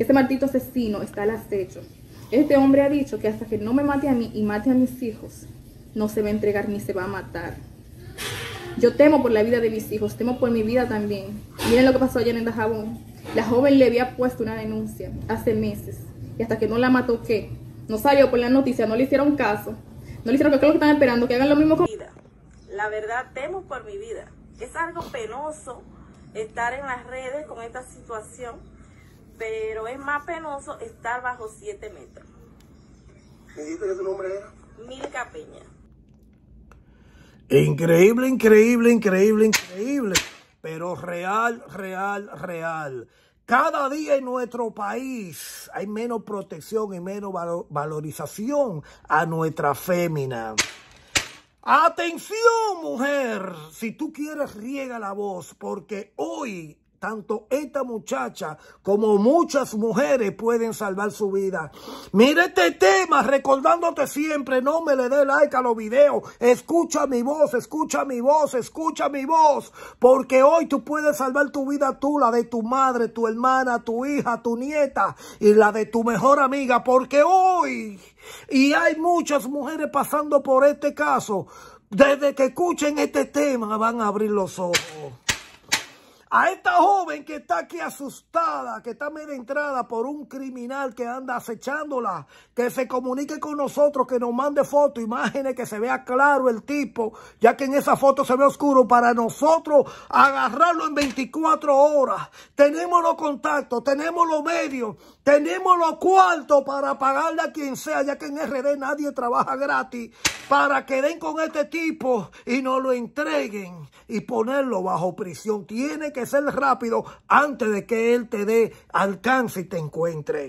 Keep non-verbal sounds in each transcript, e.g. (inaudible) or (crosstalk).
Ese maldito asesino está al acecho. Este hombre ha dicho que hasta que no me mate a mí y mate a mis hijos, no se va a entregar ni se va a matar. Yo temo por la vida de mis hijos, temo por mi vida también. Miren lo que pasó ayer en Dajabón. La joven le había puesto una denuncia hace meses y hasta que no la mató, ¿qué? No salió por la noticia, no le hicieron caso. No le hicieron caso, ¿qué es lo que están esperando? Que hagan lo mismo con... La verdad, temo por mi vida. Es algo penoso estar en las redes con esta situación, pero es más penoso estar bajo 7 metros. ¿Me dijiste que tu nombre era? Milka Peña. Increíble, increíble, increíble, increíble. Pero real, real, real. Cada día en nuestro país hay menos protección y menos valorización a nuestra fémina. Atención, mujer. Si tú quieres, riega la voz, porque hoy tanto esta muchacha como muchas mujeres pueden salvar su vida. Mira este tema, recordándote siempre, no me le dé like a los videos. Escucha mi voz, escucha mi voz, escucha mi voz. Porque hoy tú puedes salvar tu vida tú, la de tu madre, tu hermana, tu hija, tu nieta y la de tu mejor amiga. Porque hoy, y hay muchas mujeres pasando por este caso, desde que escuchen este tema van a abrir los ojos. A esta joven que está aquí asustada, que está media entrada por un criminal que anda acechándola, que se comunique con nosotros, que nos mande fotos, imágenes, que se vea claro el tipo, ya que en esa foto se ve oscuro, para nosotros agarrarlo en 24 horas. Tenemos los contactos, tenemos los medios, tenemos los cuartos para pagarle a quien sea, ya que en RD nadie trabaja gratis, para que den con este tipo y nos lo entreguen y ponerlo bajo prisión. Tiene que ser rápido antes de que él te dé alcance y te encuentre.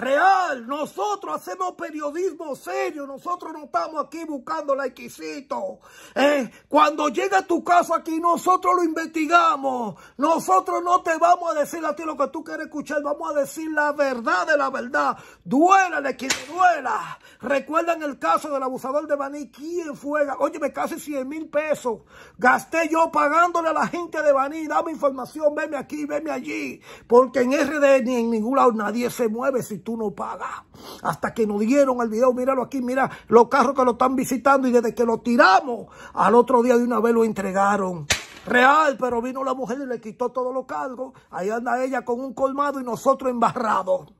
Real, nosotros hacemos periodismo serio, nosotros no estamos aquí buscando likeicito. Eh, cuando llega tu caso aquí, nosotros lo investigamos. Nosotros no te vamos a decir a ti lo que tú quieres escuchar, vamos a decir la verdad de la verdad. Duélale quien duela. Recuerdan el caso del abusador de Baní, ¿quién fue? Óyeme, casi 100 mil pesos. Gasté yo pagándole a la gente de Baní, dame información, veme aquí, veme allí. Porque en RD ni en ningún lado nadie se mueve si tú no pagas. Hasta que nos dieron el video, míralo aquí, mira los carros que lo están visitando y desde que lo tiramos, al otro día de una vez lo entregaron. Real, pero vino la mujer y le quitó todos los cargos. Ahí anda ella con un colmado y nosotros embarrados.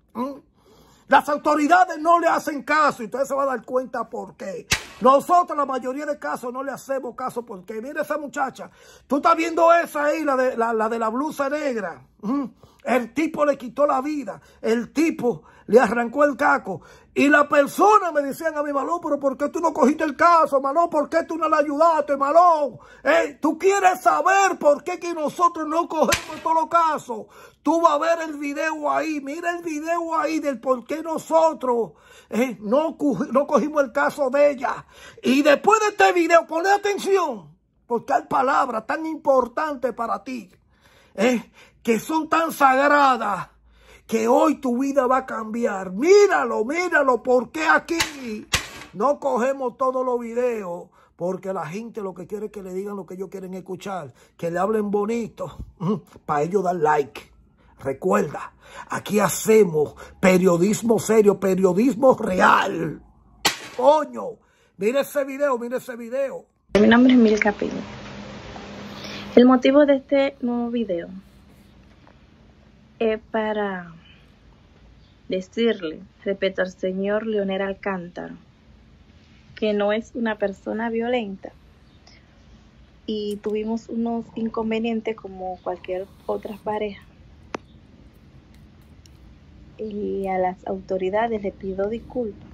Las autoridades no le hacen caso y usted se va a dar cuenta por qué. Nosotros la mayoría de casos no le hacemos caso porque mira esa muchacha. Tú estás viendo esa ahí, la de la, de la blusa negra. El tipo le quitó la vida. El tipo le arrancó el caco. Y la persona me decían a mi Malón, pero ¿por qué tú no cogiste el caso, Malón? ¿Por qué tú no le ayudaste, Malón? Eh, tú quieres saber por qué que nosotros no cogemos todos los casos. Tú vas a ver el video ahí. Mira el video ahí del por qué nosotros eh, no, no cogimos el caso de ella. Y después de este video, ponle atención. Porque hay palabras tan importantes para ti. Eh, que son tan sagradas que hoy tu vida va a cambiar. Míralo, míralo, porque aquí no cogemos todos los videos, porque la gente lo que quiere es que le digan lo que ellos quieren escuchar, que le hablen bonito, para ellos dar like. Recuerda, aquí hacemos periodismo serio, periodismo real. Coño, mire ese video, mire ese video. Mi nombre es Milka Piña. El motivo de este nuevo video es para decirle respecto al señor Leonel Alcántara que no es una persona violenta y tuvimos unos inconvenientes como cualquier otra pareja. Y a las autoridades le pido disculpas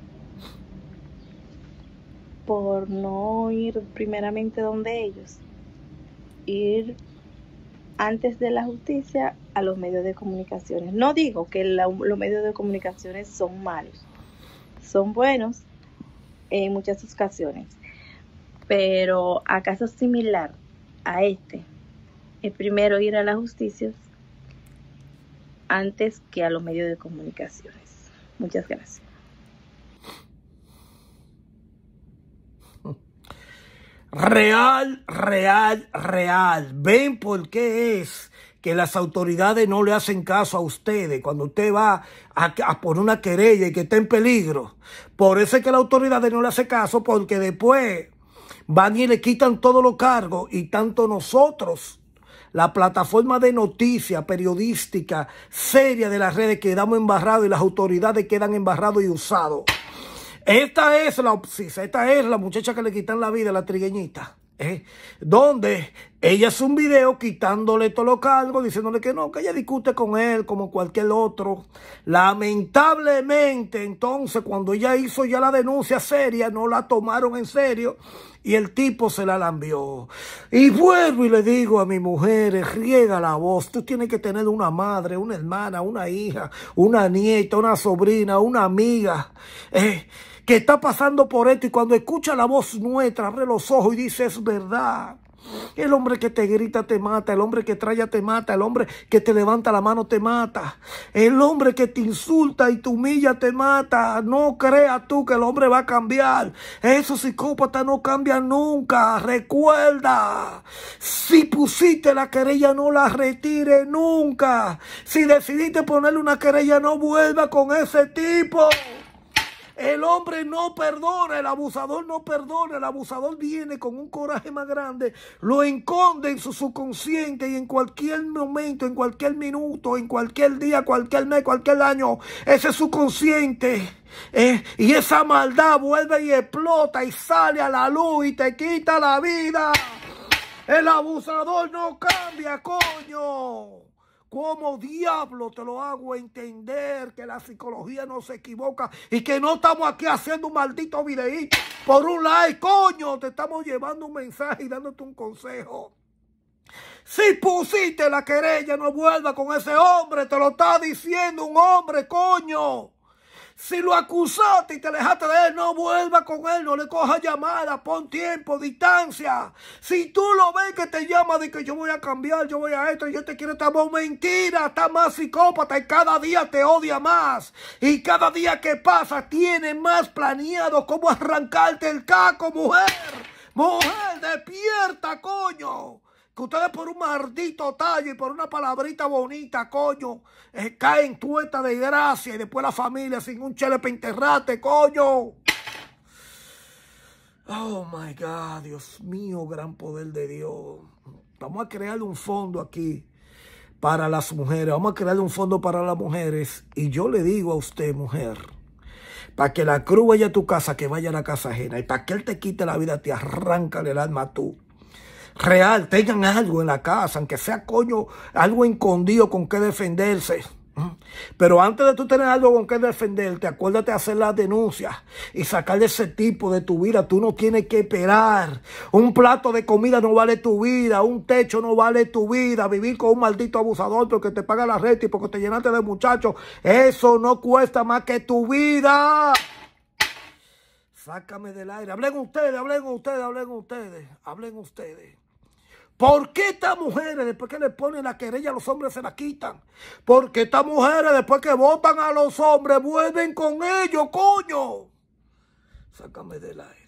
por no ir primeramente donde ellos, ir antes de la justicia a los medios de comunicaciones. No digo que los medios de comunicaciones son malos, son buenos en muchas ocasiones, pero a casos similar a este, es primero ir a la justicia antes que a los medios de comunicaciones. Muchas gracias. (laughs) Real, real, real. Ven por qué es que las autoridades no le hacen caso a ustedes cuando usted va a, a poner una querella y que está en peligro. Por eso es que las autoridades no le hacen caso porque después van y le quitan todos los cargos y tanto nosotros la plataforma de noticias periodística seria de las redes quedamos embarrados y las autoridades quedan embarrados y usados. Esta es la esta es la muchacha que le quitan la vida, la trigueñita. ¿eh? Donde ella hace un video quitándole todos los cargos, diciéndole que no, que ella discute con él como cualquier otro. Lamentablemente, entonces, cuando ella hizo ya la denuncia seria, no la tomaron en serio y el tipo se la lambió. Y vuelvo y le digo a mi mujer, riega la voz, tú tienes que tener una madre, una hermana, una hija, una nieta, una sobrina, una amiga. Eh, que está pasando por esto y cuando escucha la voz nuestra, abre los ojos y dice, es verdad. El hombre que te grita te mata, el hombre que trae te mata, el hombre que te levanta la mano te mata, el hombre que te insulta y te humilla te mata. No creas tú que el hombre va a cambiar. Esos psicópatas no cambian nunca. Recuerda, si pusiste la querella no la retire nunca. Si decidiste ponerle una querella no vuelva con ese tipo. El hombre no perdona, el abusador no perdona, el abusador viene con un coraje más grande, lo esconde en su subconsciente y en cualquier momento, en cualquier minuto, en cualquier día, cualquier mes, cualquier año, ese es su consciente. Eh, y esa maldad vuelve y explota y sale a la luz y te quita la vida. El abusador no cambia, coño. ¿Cómo diablo te lo hago entender que la psicología no se equivoca y que no estamos aquí haciendo un maldito videíto por un like? Coño, te estamos llevando un mensaje y dándote un consejo. Si pusiste la querella, no vuelva con ese hombre, te lo está diciendo un hombre, coño. Si lo acusaste y te alejaste de él, no vuelva con él, no le coja llamada, pon tiempo, distancia. Si tú lo ves que te llama de que yo voy a cambiar, yo voy a esto, yo te quiero estar mentira, está más psicópata y cada día te odia más. Y cada día que pasa tiene más planeado cómo arrancarte el caco, mujer. Mujer, despierta, coño que ustedes por un maldito tallo y por una palabrita bonita, coño, eh, caen tueta de gracia y después la familia sin un chele para enterrarte, coño. Oh my God, Dios mío, gran poder de Dios. Vamos a crear un fondo aquí para las mujeres. Vamos a crear un fondo para las mujeres. Y yo le digo a usted, mujer, para que la cruz vaya a tu casa, que vaya a la casa ajena. Y para que él te quite la vida, te arranca el alma tú real, tengan algo en la casa, aunque sea coño, algo escondido con que defenderse. Pero antes de tú tener algo con que defenderte, acuérdate de hacer las denuncias y sacar ese tipo de tu vida. Tú no tienes que esperar. Un plato de comida no vale tu vida. Un techo no vale tu vida. Vivir con un maldito abusador porque te paga la renta y porque te llenaste de muchachos. Eso no cuesta más que tu vida. Sácame del aire. Hablen ustedes, hablen ustedes, hablen ustedes. Hablen ustedes. ¿Por qué estas mujeres, después que le ponen la querella a los hombres, se la quitan? Porque estas mujeres, después que votan a los hombres, vuelven con ellos, coño. Sácame del aire.